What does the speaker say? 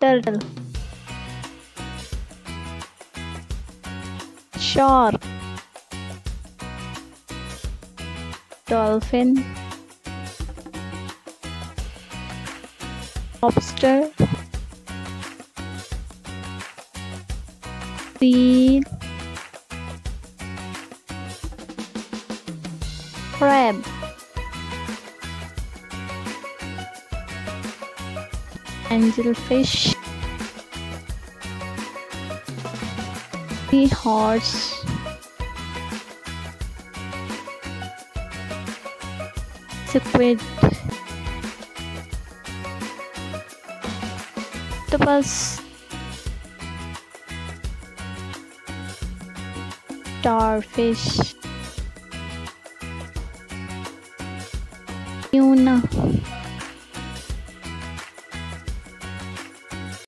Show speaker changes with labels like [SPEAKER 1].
[SPEAKER 1] turtle shark dolphin. Lobster. Seal. Crab angelfish, the horse, squid, octopus, starfish, tuna.